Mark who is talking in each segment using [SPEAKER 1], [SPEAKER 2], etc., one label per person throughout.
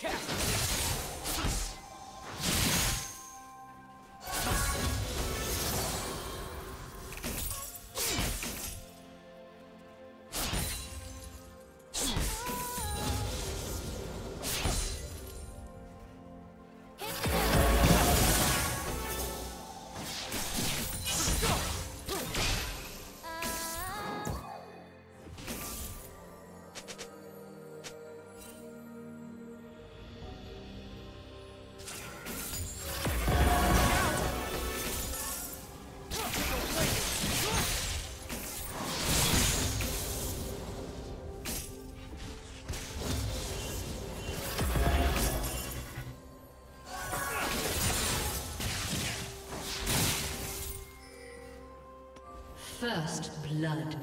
[SPEAKER 1] Cast! First blood.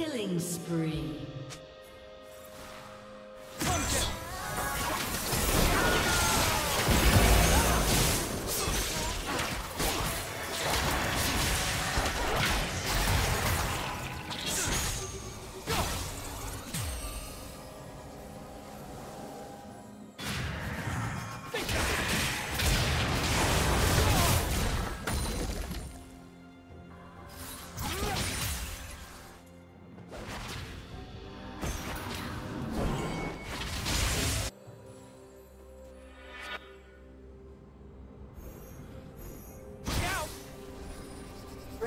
[SPEAKER 1] Killing spree.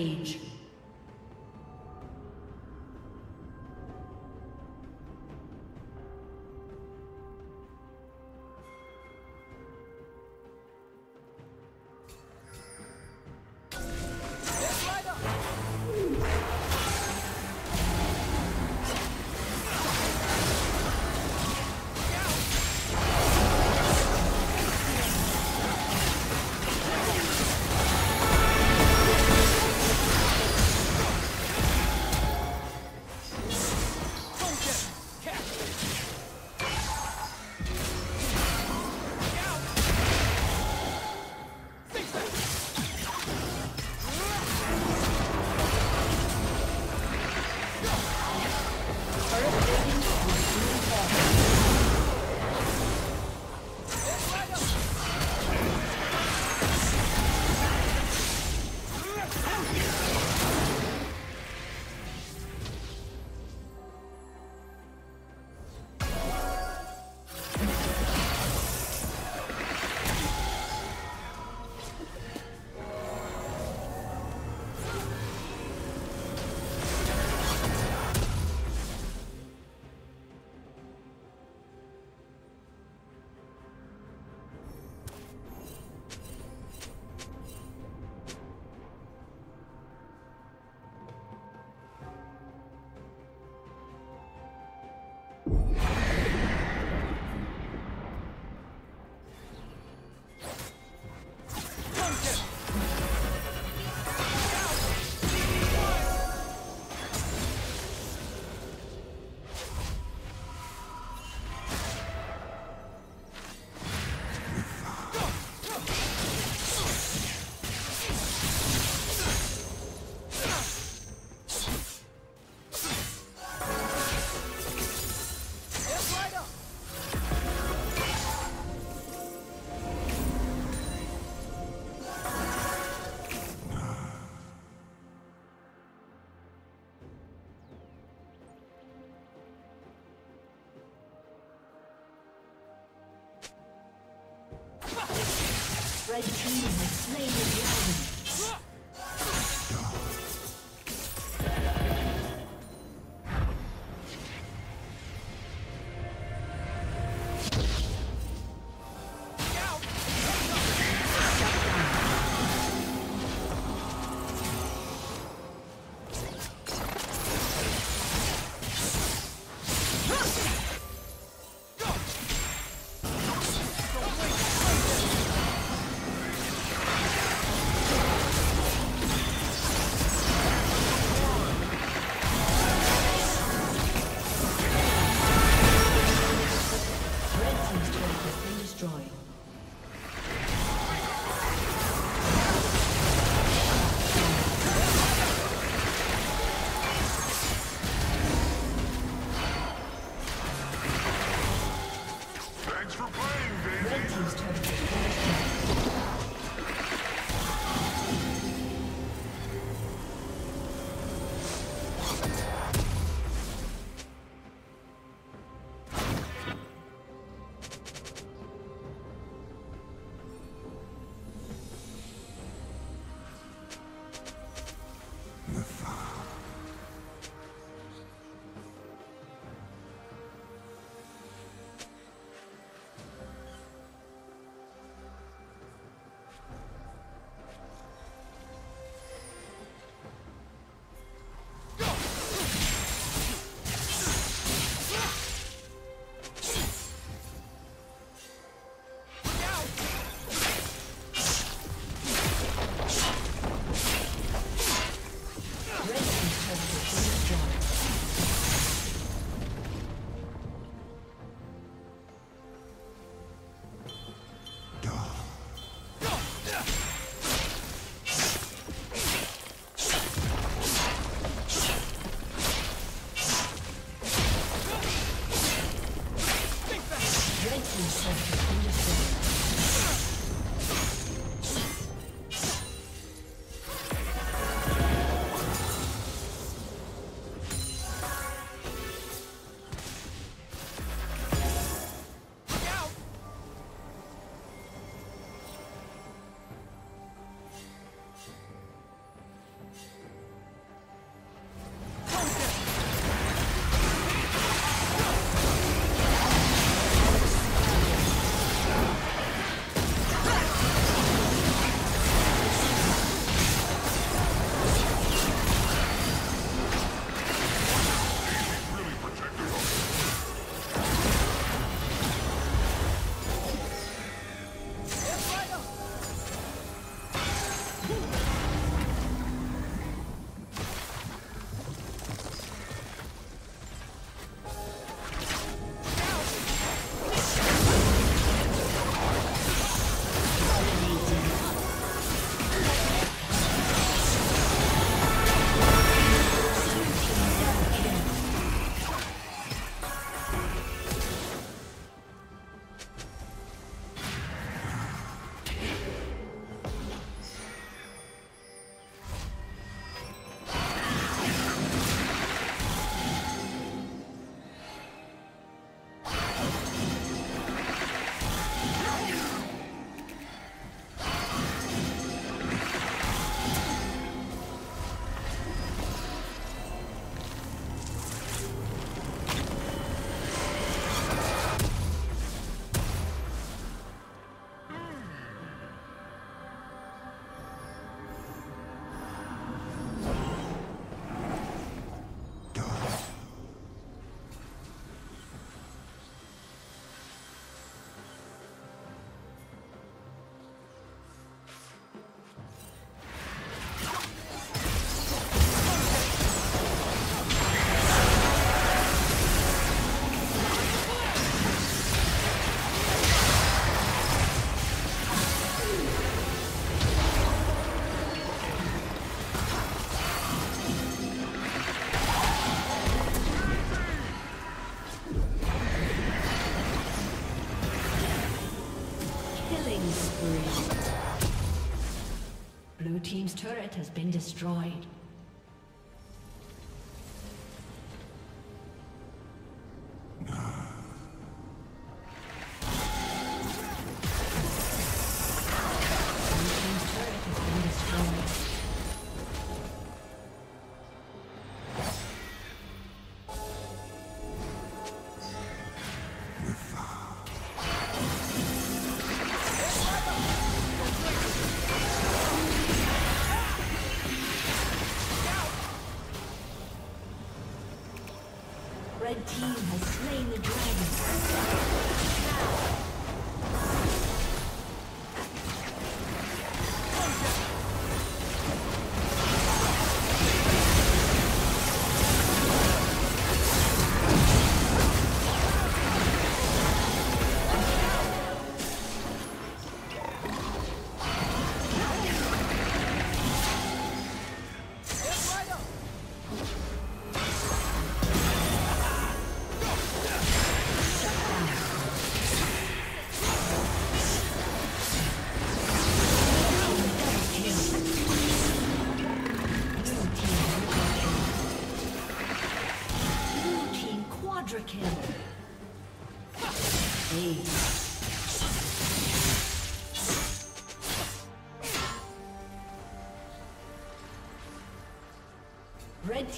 [SPEAKER 1] Rampage. Red team has been destroyed.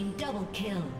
[SPEAKER 1] Team double kill.